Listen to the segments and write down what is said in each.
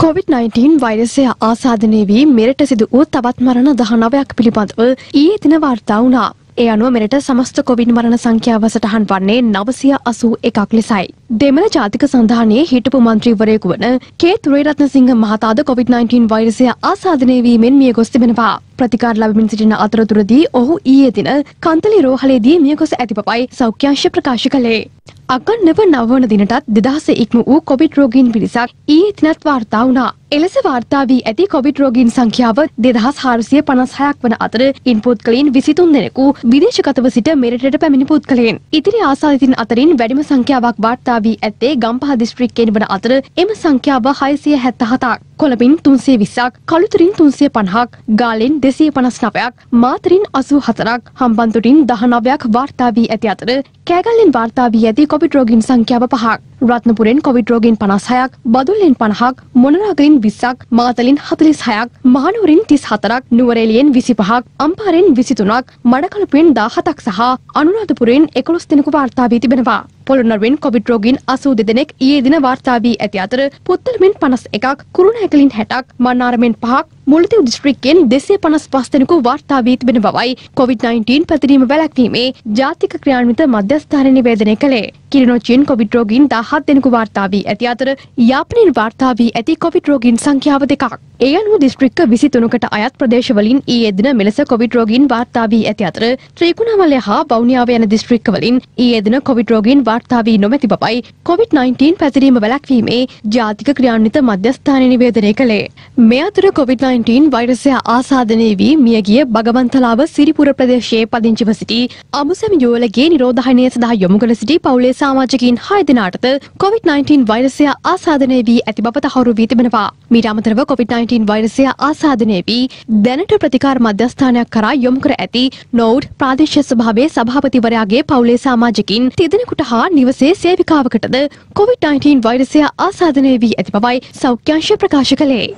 COVID-19 වෛරසය ආසාදනය වී මෙරට සිදු වූ තවත් මරණ දහනවයක් පිළිබඳව ඊයේ දින වාර්තා වුණා. ඒ අනුව මෙරට සමස්ත කොවිඩ් මරණ සංඛ්‍යාව සටහන් වන්නේ නවසිය අසූ එකක් ලෙසයි. දෙමළ ජාතික සන්ධානයේ හිටපු මන්ත්‍රීවරයෙකු වන කේ තුරේරත්නසිංහ මහතාද කොවිD-19 වෛරසය ආසාදනය වීමෙන් මිය ගොස් තිබෙනවා. ප්‍රතිකාර ලබමින් සිටින අතරතුරදී ඔහු ඊයේ දින කන්තලි රෝහලේදී මිය ගොස් ඇති බවයි සෞඛ්‍යංශ ප්‍රකාශ කළේ. අගන්නව නවවන දිනටත් දෙදහස ඉක්ම වූ කොවිඩ් රෝගීන් පිරිසක් ඊයේ දිනත් වාර්තා වුණා. එලෙස වාර්තා වී ඇති කොවිඩ් රෝගීන් සංඛ්‍යාව දෙදහස් හාරසිය පනස් හයක් වන අතර ඉන් පුද්ගලයින් විසිතුන් දෙනෙකු විදේශගතව සිට මෙරටට පැමිණි පුද්ගලයන්. ඉතිරි ආසාදිතින් අතරින් වැඩිම සංඛ්‍යාවක් වාර්තා වී ඇත්තේ ගම්පහ දිස්ත්‍රික්කයෙන් වන අතර එම සංඛ්‍යාව හයසිය හැත්ත හතක්. කොළඹින් තුන්සේ විස්සක් කළුතරින් තුන්සේ පණහක් ගාලෙන් දෙසය පනස් නවයක් මාතරින් අසූ හතරක් හම්බන්තුටින් දහනවයක් වාර්තා වී ඇති අතර කෑගල්ලෙන් වාර්තා වී ඇති කොවිඩ් රෝගීන් සංඛ්‍යාව පහක් රත්නපුරෙන් කොවිඩ් රෝගීන් පනස් හයක් බදුල්ලෙන් පණහක් මොනරාගලින් විස්සක් මාතලින් හතලිස් හයක් මහනුවරින් තිස් හතරක් නුවරේලියෙන් විසි පහක් අම්පාරෙන් විසිතුනක් මඩකලපුෙන් දාහතක් සහ අනුරාධපුරෙන් එකොළොස් දෙනෙකු වාර්තා වී තිබෙනවා. පොළොන්නරුවෙන් කොවිඩ් රෝගීන් අසූ දෙදෙනෙක් ඊයේ දින වාර්තා වී ඇති අතර පුත්තලමින් පනස් එකක් කුරුණෑකලින් හැටක් මන්නාරමෙන් පහක් මුල්තිව් දිස්ත්‍රික්කෙන් දෙසේ පනස් පස් දෙනෙකු වාර්තා වී තිබෙන බවයි කොවිD-19 පැතිරීම වැළැක්වීමේ ජාතික ක්‍රියාන්විත මධ්‍යස්ථාන නිවේදනය කළේ. කිරිනොච්චියෙන් කොවිඩ් රෝගීන් 17 දෙනෙකු වාර්තා වී ඇති අතර යාපනයෙන් වාර්තා වී ඇති කොවිඩ් රෝගීන් සංඛ්‍යාව දෙකක්. ඒ අනුව දිස්ත්‍රික්ක 23කට අයත් ප්‍රදේශවලින් ඊයේ දින මෙලෙස කොවිඩ් රෝගීන් වාර්තා වී ඇති අතර ත්‍රිකුණාමලය හා වවුනියාව යන දිස්ත්‍රික්කවලින් ඊයේ දින කොවිඩ් රෝගීන් වාර්තා වී නොමැති බවයි කොවිD-19 පැතිරීම වැළැක්වීමේ ජාතික ක්‍රියාන්විත මධ්‍යස්ථානය නිවේදනය කළේ. මේ අතර කොවිD-19 වෛරසය ආසාදනය වී මියගිය බගවන්තලාව සිරිපුර ප්‍රදේශයේ පදිංචිව සිටි අමුසැමි යුවලගේ නිරෝධහනය සඳහා යොමු කළ සිටි පවුලේ සමාජිකයින් 6 දෙනාටද කොවිD-19 වෛරසය ආසාදනය වී ඇති බව තහවුරු වී තිබෙනවා. මීට අමතරව කොවිD-19 වෛරසය ආසාදනය වී දැනට ප්‍රතිකාර මධ්‍යස්ථානයක් කරා යොමු කර ඇති නෝඩ් ප්‍රාදේශීය සභාවේ සභාපතිවරයාගේ පවුලේ සමාජිකින් තිදෙනෙකුට හා නිවසේ සේවිකාවකටද කොවිD-19 වෛරසය ආසාදනය වී ඇති බවයි සෞඛ්‍යංශ ප්‍රකාශ කළේ.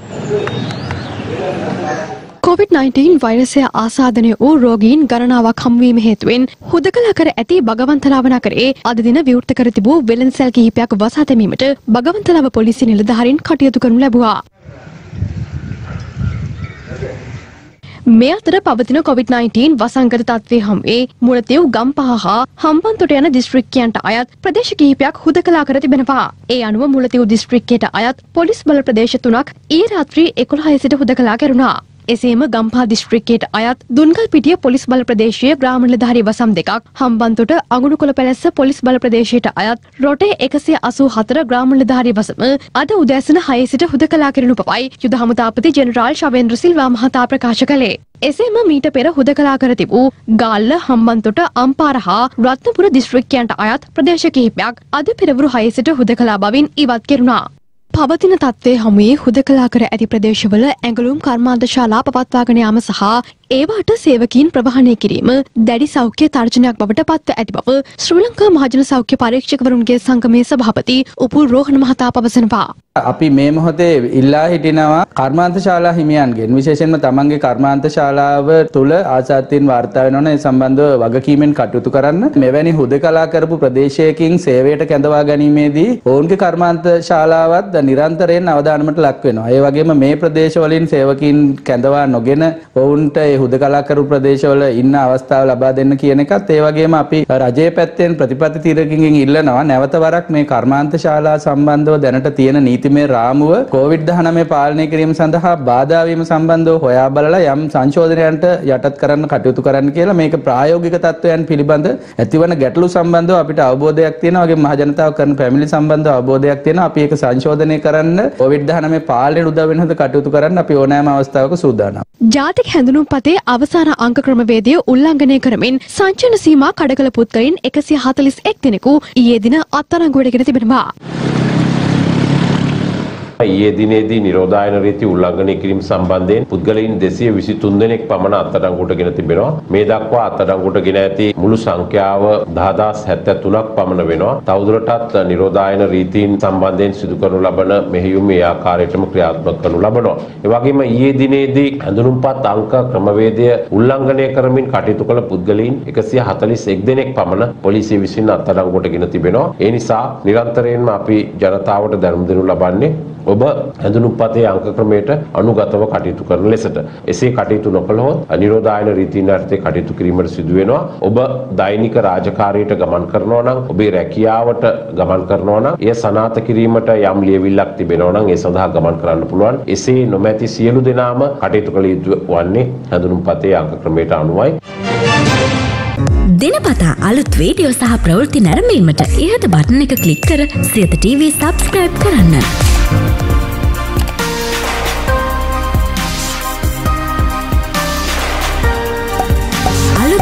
COVID-19 වෛරසය ආසාදනය වූ රෝගීන් ගණනාවක් හමුවීම හේතුවෙන් හුදකලා කර ඇති බගවන්තලාව නගරේ අද දින විවෘත කර තිබූ වෙළඳසැල් කිහිපයක් වසා දැමීමට බගවන්තලාව පොලිසිය නිලධාරීන් කටයුතු කරනු ලැබුවා. මේ අතර පවතින COVID-19 වසංගත තත්ත්වය හමුවේ මුලතිව් ගම්පහ හා හම්බන්තොට යන දිස්ත්‍රික්කයන්ට අයත් ප්‍රදේශ කිහිපයක් හුදකලා කර තිබෙනවා. ඒ අනුව මුලතිව් දිස්ත්‍රික්කයට අයත් පොලිස් බල ප්‍රදේශ තුනක් ඊ රාත්‍රී 11 සිට හුදකලා කරුණා. එසේම ගම්පා දිස්ත්‍රික්කයට අයත් දුන්ගල් පිටිය පොලිස් බල ප්‍රදේශයේ ග්‍රාම නිලධාරී වසම් දෙකක් හම්බන්තොට අගුණුකොළ පැලැස්ස පොලිස් බල ප්‍රදේශයට අයත් රොටේ එකසිය අසූ හතර ග්‍රාම නිලධාරී වසම අද උදෑසන හය සිට හුදකලා කරනු පවයි යුද හමුදාපති ජෙනරාල් ශවේන්ද්‍ර සිල්වා මහතා ප්‍රකාශ කළේ. එසේම මීට පෙර හුදකලා කර තිබූ ගාල්ල හම්බන්තොට අම්පාර හා රත්නපුර දිස්ත්‍රික්කයන්ට අයත් ප්‍රදේශ කිහිපයක් අද පෙරවරු හය සිට හුදකලා බවින් ඉවත් කෙරුණා. පවතින තත්ත්වය හමුවේ හුදකලා කර ඇති ප්‍රදේශවල ඇඟලුම් කර්මාන්තශාලා පවත්වාගෙන යාම සහ ඒවාට සේවකීන් ප්‍රවාහනය කිරීම දැඩි සෞඛ්‍ය තර්ජනයක් බවට පත්ව ඇති බව ශ්‍රී ලංකා මහජන සෞඛ්‍ය පරීක්ෂකවරුන්ගේ සංගමේ සභාපති උපුල් රෝහණ මහතා පවසනවා. අපි මේ මොහොතේ ඉල්ලා හිටිනවා කර්මාන්ත ශාලා හිමියන්ගෙන් විශේෂයෙන්ම තමන්ගේ කර්මාන්ත ශාලාව තුල ආසාදීන් වාර්තා වෙනවනේ ඒ සම්බන්ධව වගකීමෙන් කටයුතු කරන්න මෙවැනි හුදකලා කරපු ප්‍රදේශයකින් සේවයට කැඳවා ගැනීමේදී ඔවුන්ගේ කර්මාන්ත ශාලාවත් නිරන්තරයෙන් අවධානමට ලක් වෙනවා. ඒ වගේම මේ ප්‍රදේශවලින් සේවකීන් කැඳවා නොගෙන ඔවුන්ට ඒ හුදකලා කරපු ප්‍රදේශවල ඉන්න අවස්ථාව ලබා දෙන්න කියන එකත් ඒ වගේම අපි රජයේ පැත්තෙන් ප්‍රතිපත්ති තීරකකින් ඉල්ලනවා නැවත වරක් මේ කර්මාන්ත ශාලා සම්බන්ධව දැනට තියෙන නීති නීතිමය රාමුව COVID-19 පාලනය කිරීම සඳහා බාධා වීම සම්බන්ධව හොයා බලලා යම් සංශෝධනයන්ට යටත් කරන්න කටයුතු කරන්න කියලා මේක ප්‍රායෝගික තත්ත්වයන් පිළිබඳ ඇතිවන ගැටලු සම්බන්ධව අපිට අවබෝධයක් තියෙනවා. වගේ මහ ජනතාව කරන පැමිණිලි සම්බන්ධව අවබෝධයක් තියෙනවා. අපි ඒක සංශෝධනය කරන්න COVID-19 පාලනයට උදව් වෙන හද කටයුතු කරන්න අපි ඕනෑම අවස්ථාවක සූදානම්. ජාතික හැඳුනුම් පතේ අවසාන අංක ක්‍රමවේදය උල්ලංඝනය කරමින් සංචන සීමා කඩකල පුද්ගලයින් එකසිය හතලිස් එක් දෙනෙකු ඊයේ දින අත්අඩංගුවට ගෙන තිබෙනවා. ඊයේ දිනේදී නිරෝධායන රීති උල්ලංඝනය කිරීම සම්බන්ධයෙන් පුද්ගලයන් 223 දෙනෙක් පමණ අත්අඩංගුවට ගෙන තිබෙනවා. මේ දක්වා අත්අඩංගුවට ගෙන ඇති මුළු සංඛ්‍යාව 10073ක් පමණ වෙනවා. තවදුරටත් නිරෝධායන රීතීන් සම්බන්ධයෙන් සිදු කරනු ලබන මෙහෙයුම් මේ ආකාරයටම ක්‍රියාත්මක කරනු ලබනවා. ඒ වගේම ඊයේ දිනේදී ඇඳුනුම්පත් අංක ක්‍රමවේදය උල්ලංඝනය කරමින් කටයුතු කළ පුද්ගලයන් 141 දෙනෙක් පමණ පොලිසිය විසින් අත්අඩංගුවට ගෙන තිබෙනවා. ඒ නිසා නිරන්තරයෙන්ම අපි ජනතාවට දැනුම් දෙනු ලබන්නේ ඔබ හැඳුනුම්පතේ අංක ක්‍රමයට අනුගතව කටයුතු කරන ලෙසට. එසේ කටයුතු නොකළහොත් නිරෝධායන රීතීන් අර්ථයේ කටයුතු කිරීමට සිදු වෙනවා. ඔබ දෛනික රාජකාරියට ගමන් කරනවා නම් ඔබේ රැකියාවට ගමන් කරනවා නම් එය සනාථ කිරීමට යම් ලියවිල්ලක් තිබෙනවා නම් ඒ සඳහා ගමන් කරන්න පුළුවන්. එසේ නොමැති සියලු දෙනාම කටයුතු කළ යුතු වන්නේ හැඳුනුම්පතේ අංක ක්‍රමයට අනුවයි. දෙනපතා අලුත් වීඩියෝ සහ ප්‍රවෘත්ති නැරඹීමට ඉහත බටන එක කලික් කර සියත TV සබස්ක්‍රයිබ් කරන්න.